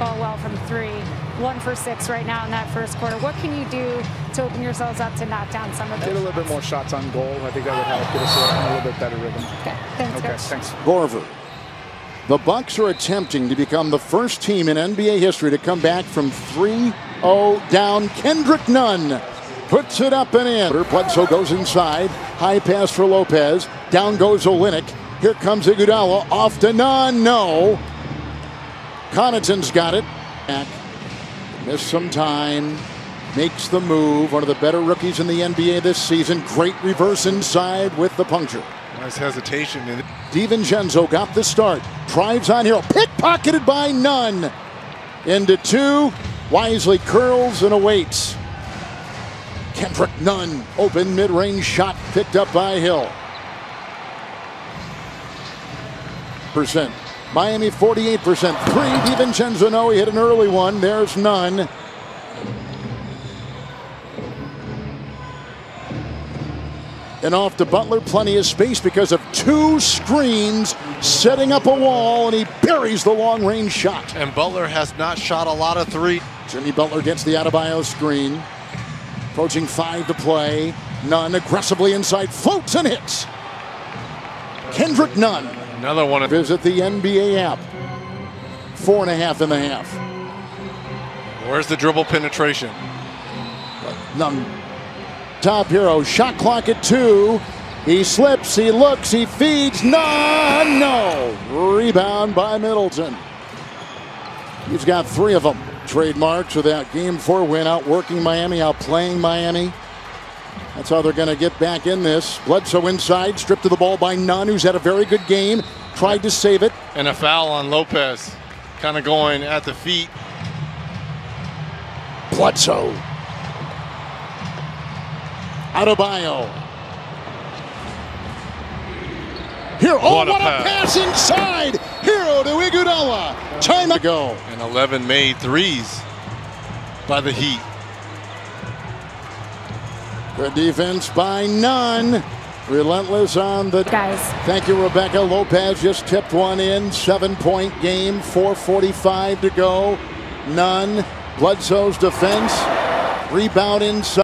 ball well from three. One for six right now in that first quarter. What can you do to open yourselves up to knock down some of those? Get a little bit more shots on goal. I think that would help get us in a little bit better rhythm. Okay, thanks, Okay, Coach. thanks. Gorver. The Bucks are attempting to become the first team in NBA history to come back from 3-0 down. Kendrick Nunn puts it up and in. Bledsoe goes inside. High pass for Lopez. Down goes Olynyk. Here comes Iguodala. Off to Nunn. No. Connaughton's got it. Back. Missed some time. Makes the move. One of the better rookies in the NBA this season. Great reverse inside with the puncture. Nice hesitation. DiVincenzo got the start. Drives on Herro. Pickpocketed by Nunn. Into two. Wisely curls and awaits. Kendrick Nunn. Open mid-range shot picked up by Hill. Percent. Miami 48%. Three. DiVincenzo. No, he hit an early one. There's Nunn. And off to Butler, plenty of space because of two screens setting up a wall, and he buries the long range shot. and Butler has not shot a lot of three. Jimmy Butler gets the Adebayo screen. Approaching five to play. Nunn aggressively inside, floats and hits. Kendrick Nunn. Another one. Visit the NBA app. Four and a half in the half. where's the dribble penetration? Nunn. Top Herro. Shot clock at two. He slips, he looks, he feeds. No, No. Rebound by Middleton. He's got three of them. Trademarks with that game four win, outworking Miami, outplaying Miami. That's how they're going to get back in this. Bledsoe inside, stripped of the ball by Nunn, who's had a very good game. Tried to save it. And a foul on Lopez. Kind of going at the feet. Bledsoe. Adebayo. Here, oh, What what, a pass. pass inside. Herro to Iguodala. Time to go. And 11 made threes by the Heat. Good defense by Nunn. Relentless on the. Guys, Thank you, Rebecca. Lopez just tipped one in. Seven point game, 4.45 to go. Nunn. Bledsoe's defense. Rebound inside.